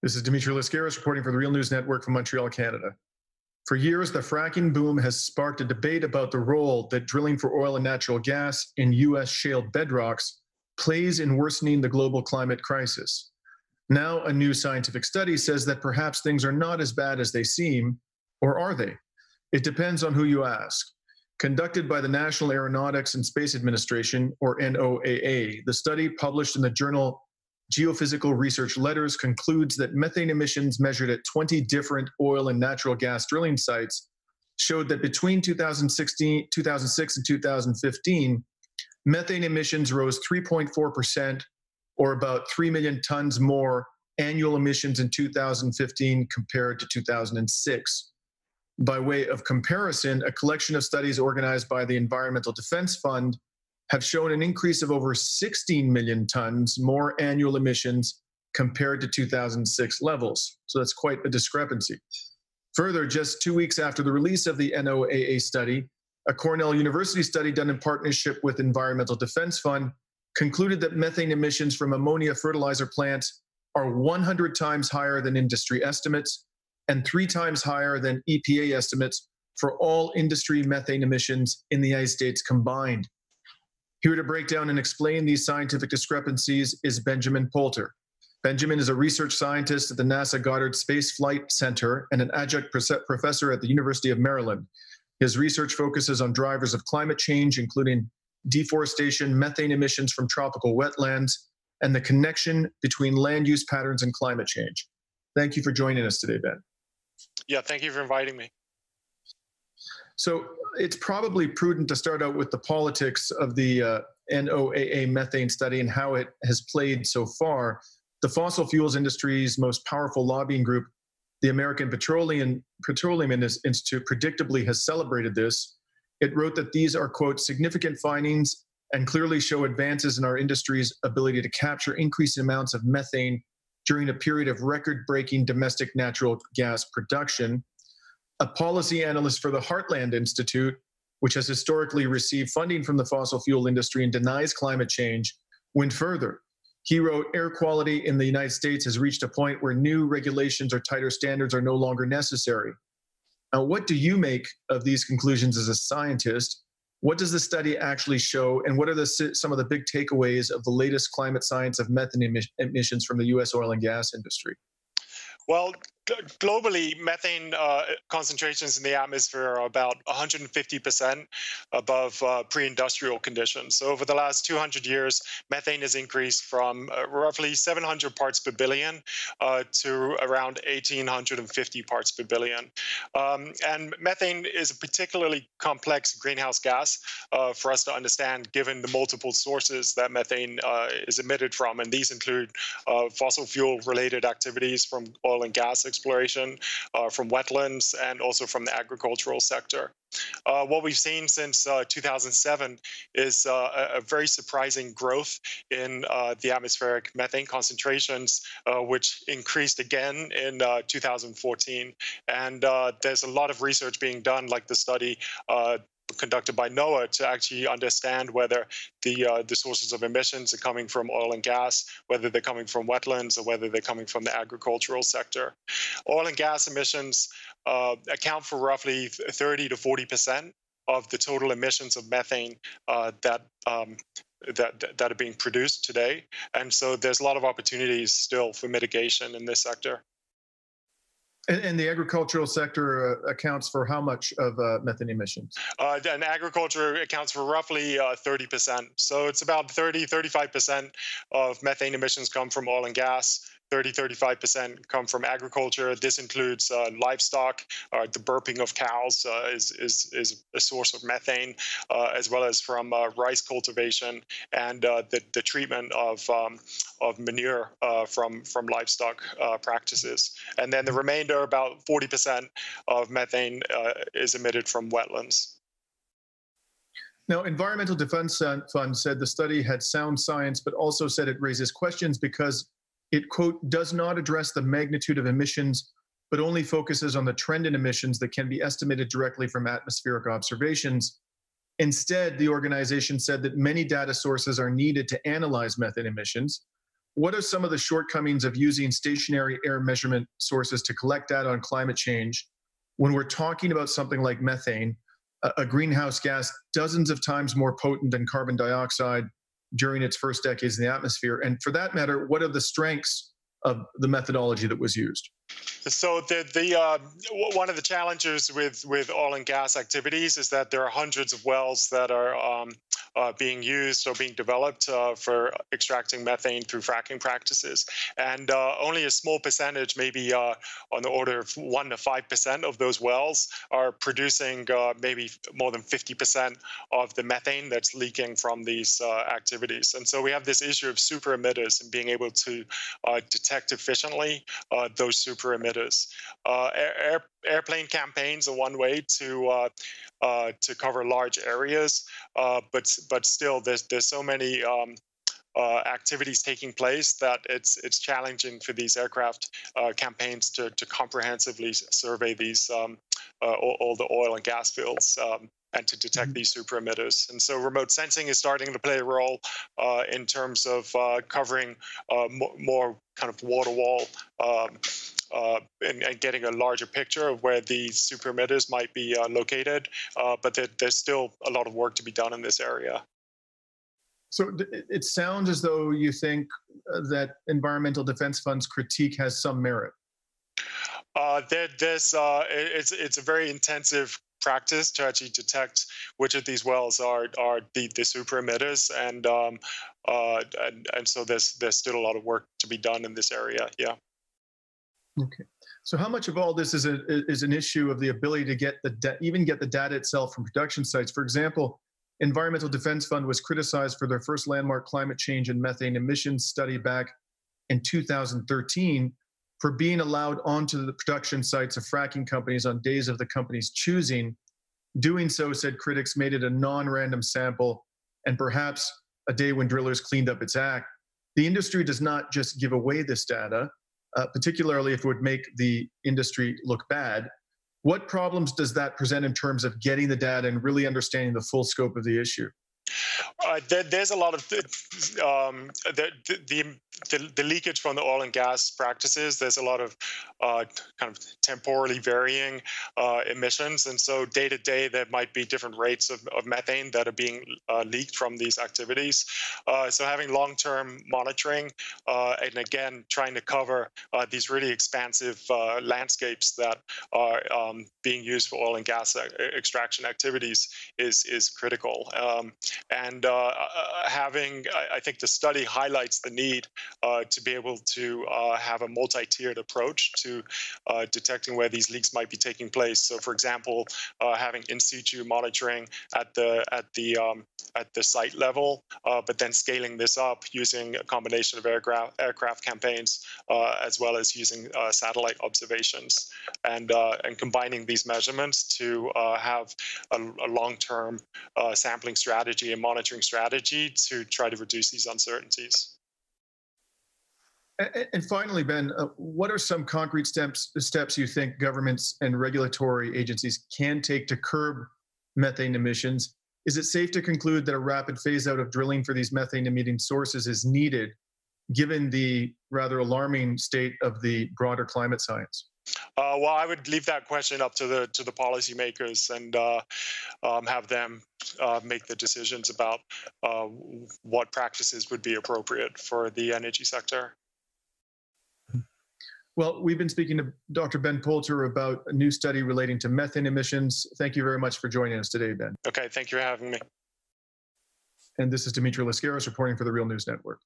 This is Dimitri Lascaris reporting for the Real News Network from Montreal, Canada. For years, the fracking boom has sparked a debate about the role that drilling for oil and natural gas in U.S. shale bedrocks plays in worsening the global climate crisis. Now, a new scientific study says that perhaps things are not as bad as they seem, or are they? It depends on who you ask. Conducted by the National Aeronautics and Space Administration, or NOAA, the study published in the journal Geophysical Research Letters concludes that methane emissions measured at 20 different oil and natural gas drilling sites showed that between 2016, 2006 and 2015, methane emissions rose 3.4%, or about 3 million tons more annual emissions in 2015 compared to 2006. By way of comparison, a collection of studies organized by the Environmental Defense Fund have shown an increase of over 16 million tons more annual emissions compared to 2006 levels. So that's quite a discrepancy. Further, just two weeks after the release of the NOAA study, a Cornell University study done in partnership with Environmental Defense Fund concluded that methane emissions from ammonia fertilizer plants are 100 times higher than industry estimates and three times higher than EPA estimates for all industry methane emissions in the United States combined. Here to break down and explain these scientific discrepancies is Benjamin Poulter. Benjamin is a research scientist at the NASA Goddard Space Flight Center and an adjunct professor at the University of Maryland. His research focuses on drivers of climate change, including deforestation, methane emissions from tropical wetlands, and the connection between land use patterns and climate change. Thank you for joining us today, Ben. Yeah, thank you for inviting me. So it's probably prudent to start out with the politics of the uh, NOAA methane study and how it has played so far. The fossil fuels industry's most powerful lobbying group, the American Petroleum, Petroleum Institute, predictably has celebrated this. It wrote that these are, quote, significant findings and clearly show advances in our industry's ability to capture increasing amounts of methane during a period of record breaking domestic natural gas production a policy analyst for the Heartland Institute, which has historically received funding from the fossil fuel industry and denies climate change, went further. He wrote, Air quality in the United States has reached a point where new regulations or tighter standards are no longer necessary. Now, what do you make of these conclusions as a scientist? What does the study actually show, and what are the, some of the big takeaways of the latest climate science of methane emissions from the US oil and gas industry? Well, globally, methane uh, concentrations in the atmosphere are about 150% above uh, pre-industrial conditions. So over the last 200 years, methane has increased from uh, roughly 700 parts per billion uh, to around 1850 parts per billion. Um, and methane is a particularly complex greenhouse gas uh, for us to understand, given the multiple sources that methane uh, is emitted from. And these include fossil fuel-related activities from oil and gas exploration uh, from wetlands and also from the agricultural sector. Uh, what we've seen since uh, 2007 is uh, a, very surprising growth in uh, the atmospheric methane concentrations, uh, which increased again in 2014. And there's a lot of research being done, like the study conducted by NOAA to actually understand whether the uh, the sources of emissions are coming from oil and gas, whether they're coming from wetlands, or whether they're coming from the agricultural sector. Oil and gas emissions uh, account for roughly 30 to 40 percent of the total emissions of methane uh, that um, that that are being produced today, and so there's a lot of opportunities still for mitigation in this sector. And, and, the agricultural sector uh, accounts for how much of uh, methane emissions? Uh, and agriculture accounts for roughly 30%. Uh, so it's about 30, 35% of methane emissions come from oil and gas. 30 35% come from agriculture. This includes uh, livestock. Uh, the burping of cows uh, is, is, is a source of methane, uh, as well as from uh, rice cultivation and uh, the, the treatment of, um, of manure from, from livestock practices. And then the remainder, about 40% of methane, is emitted from wetlands. Now, Environmental Defense Fund said the study had sound science, but also said it raises questions because it, quote, does not address the magnitude of emissions, but only focuses on the trend in emissions that can be estimated directly from atmospheric observations. Instead, the organization said that many data sources are needed to analyze methane emissions. what are some of the shortcomings of using stationary air measurement sources to collect data on climate change when we're talking about something like methane, a, greenhouse gas dozens of times more potent than carbon dioxide during its first decades in the atmosphere? And for that matter, what are the strengths of the methodology that was used? So the the uh, one of the challenges with with oil and gas activities is that there are hundreds of wells that are um, uh, being used or being developed uh, for extracting methane through fracking practices, and uh, only a small percentage, maybe uh, on the order of one to five percent of those wells, are producing uh, maybe more than fifty percent of the methane that's leaking from these activities. And so we have this issue of super emitters and being able to detect efficiently those super emitters. Uh, air, airplane campaigns are one way to uh, uh, to cover large areas, uh, but but still, there's there's so many. Um, uh, activities taking place that it's it's challenging for these aircraft uh, campaigns to, to comprehensively survey these um, all, all, the oil and gas fields um, and to detect mm-hmm. these super emitters. And so remote sensing is starting to play a role uh, in terms of uh, covering uh, more, more, kind of water wall um, uh, and, and, getting a larger picture of where these super emitters might be uh, located. Uh, but there, there's still a lot of work to be done in this area. So it sounds as though you think that environmental defense funds critique has some merit. Uh, there, there's uh, it's it's a very intensive practice to actually detect which of these wells are are the, the super emitters and um, uh, and and so there's there's still a lot of work to be done in this area yeah okay so how much of all this is a is an issue of the ability to get the even get the data itself from production sites for example environmental defense fund was criticized for their first landmark climate change and methane emissions study back in 2013 for being allowed onto the production sites of fracking companies on days of the company's choosing. Doing so, said critics, made it a non random sample and perhaps a day when drillers cleaned up its act. The industry does not just give away this data, uh, particularly if it would make the industry look bad. What problems does that present in terms of getting the data and really understanding the full scope of the issue? Uh, there, there's a lot of um, the, the, the, the, leakage from the oil and gas practices. There's a lot of uh, kind of temporally varying uh, emissions, and so day to day there might be different rates of, of methane that are being uh, leaked from these activities. Uh, so having long-term monitoring uh, and again trying to cover these really expansive landscapes that are um, being used for oil and gas extraction activities is is critical. Um, and uh, uh, having, I think the study highlights the need uh, to be able to have a multi-tiered approach to detecting where these leaks might be taking place. So, for example, having in situ monitoring at the at the um, at the site level, uh, but then scaling this up using a combination of aircraft, aircraft campaigns uh, as well as using uh, satellite observations and, and combining these measurements to have a, a long-term sampling strategy and monitoring strategy to try to reduce these uncertainties. And finally, Ben, uh, what are some concrete steps steps you think governments and regulatory agencies can take to curb methane emissions? Is it safe to conclude that a rapid phase out of drilling for these methane emitting sources is needed, given the rather alarming state of the broader climate science? Uh, well, I would leave that question up to the to the policymakers and uh, um, have them uh, make the decisions about uh, what practices would be appropriate for the energy sector. Well, we've been speaking to Dr. Ben Poulter about a new study relating to methane emissions. Thank you very much for joining us today, Ben. Okay, thank you for having me. And this is Dimitri Lascaris reporting for the Real News Network.